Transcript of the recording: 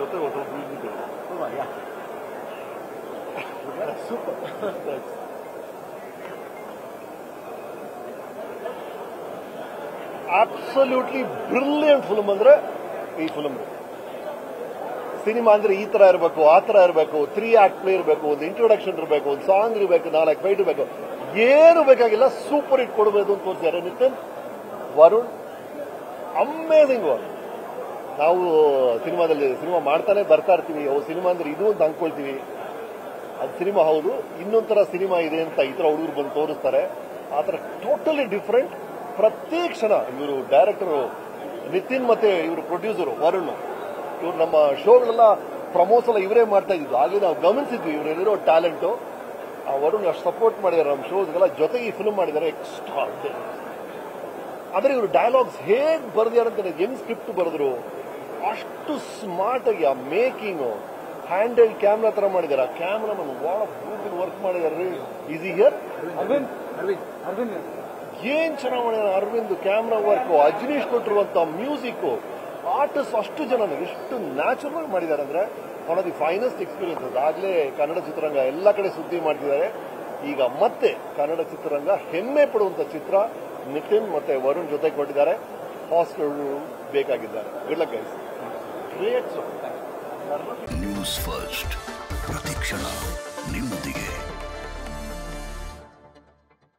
ಜೊತೆ ಒಬ್ಬೊಬ್ರು ಇದ್ದಿದ್ರು ಸೂಪರ್ ಅಬ್ಸಲ್ಯೂಟ್ಲಿ ಬ್ರಿಲಿಯಂಟ್ ಫಿಲ್ಮ್ ಅಂದ್ರೆ ಈ ಫಿಲ್ಮ್ ಸಿನಿಮಾ ಅಂದ್ರೆ ಈ ತರ ಇರಬೇಕು, ಆ ತರ ಇರಬೇಕು ತ್ರೀ ಆಕ್ಟ್ ಪ್ಲೇ ಇರಬೇಕು, ಒಂದು ಇಂಟ್ರೊಡಕ್ಷನ್ ಇರಬೇಕು, ಒಂದು ಸಾಂಗ್ ಇರಬೇಕು, ನಾಲ್ಕು ಫೈಟ್ ಇರಬೇಕು. ಏನು ಬೇಕಾಗಿಲ್ಲ ಸೂಪರ್ ಹಿಟ್ ಕೊಡಬೇಕು ಅಂತ ತೋರಿಸಿದ್ದಾರೆ ನಿತಿನ್, ವರುಣ್ ಅಮೇಸಿಂಗ್ ವರ್ಕ್ ನಾವು ಸಿನಿಮಾದಲ್ಲಿ ಸಿನಿಮಾ ಮಾಡ್ತಾನೆ ಬರ್ತಾ ಇರ್ತೀವಿ. ಓ ಸಿನಿಮಾ ಅಂದ್ರೆ ಇದು ಅಂತ ಅಂದ್ಕೊಳ್ತೀವಿ ಅದು ಸಿನಿಮಾ ಹೌದು. ಇನ್ನೊಂಥರ ಸಿನಿಮಾ ಇದೆ ಅಂತ ಈ ತರ ಹುಡುಗರು ಬಂದು ತೋರಿಸ್ತಾರೆ. ಆ ಥರ ಟೋಟಲಿ ಡಿಫ್ರೆಂಟ್. ಪ್ರತಿ ಕ್ಷಣ ಇವರು ಡೈರೆಕ್ಟರ್ ನಿತಿನ್ ಮತ್ತೆ ಇವರು ಪ್ರೊಡ್ಯೂಸರು ವರುಣ್ ಇವರು ನಮ್ಮ ಶೋಗಳೆಲ್ಲ ಪ್ರಮೋಸ್ ಎಲ್ಲ ಇವರೇ ಮಾಡ್ತಾ ಇದ್ದಿದ್ದು. ಆಗಲೇ ನಾವು ಗಮನಿಸಿದ್ವಿ ಇವರೇನಿರೋ ಟ್ಯಾಲೆಂಟು ಆ ವರುಣ್ ಅಷ್ಟು ಸಪೋರ್ಟ್ ಮಾಡಿದ್ದಾರೆ ನಮ್ಮ ಶೋಸ್ಗೆಲ್ಲ ಜೊತೆಗೆ ಈ ಫಿಲ್ಮ್ ಮಾಡಿದ್ದಾರೆ. ಎಕ್ಸ್ಟ್ರಾ ಆದರೆ ಇವರು ಡೈಲಾಗ್ಸ್ ಹೇಗೆ ಬರೆದಿದ್ದಾರೆ ಅಂತ ಹೆಂಗ್ ಸ್ಕ್ರಿಪ್ಟ್ ಬರೆದ್ರು ಅಷ್ಟು ಸ್ಮಾರ್ಟ್ ಆಗಿ ಆ ಮೇಕಿಂಗು ಹ್ಯಾಂಡಲ್ ಕ್ಯಾಮ್ರಾ ತರ ಮಾಡಿದಾರೆ. ಆ ಕ್ಯಾಮ್ರಾ ಮನ್ ಭಾಳ ಬ್ಯೂಟಿಫುಲ್ ವರ್ಕ್ ಮಾಡಿದಾರೆ ಈಸಿ ಹಿಯರ್ ಅರವಿಂದ್ ಅರವಿಂದ್ ಅರವಿಂದ್ ಏನ್ ಚೆನ್ನಾಗಿ ಮಾಡಿದ ಅರವಿಂದ್ ಕ್ಯಾಮ್ರಾ ವರ್ಕ್ ಅಜನೀಶ್ ಕೊಟ್ಟಿರುವಂತ ಮ್ಯೂಸಿಕ್ ಆರ್ಟಿಸ್ಟ್ ಅಷ್ಟು ಜನ ಎಷ್ಟು ನ್ಯಾಚುರಲ್ ಮಾಡಿದ್ದಾರೆ ಅಂದ್ರೆ one of the finest experience ಆಗ್ಲೇ ಕನ್ನಡ ಚಿತ್ರರಂಗ ಎಲ್ಲ ಕಡೆ ಸುದ್ದಿ ಮಾಡ್ತಿದ್ದಾರೆ. ಈಗ ಮತ್ತೆ ಕನ್ನಡ ಚಿತ್ರರಂಗ ಹೆಮ್ಮೆ ಪಡುವಂತ ಚಿತ್ರ ನಿತಿನ್ ಮತ್ತೆ ವರುಣ್ ಜೊತೆ ಕೊಟ್ಟಿದ್ದಾರೆ. Hostel ಬೇಕಾಗಿದ್ದಾರೆ. Good luck guys news first ಪ್ರತಿಕ್ಷಣ ನಿಮ್ಮೊಂದಿಗೆ.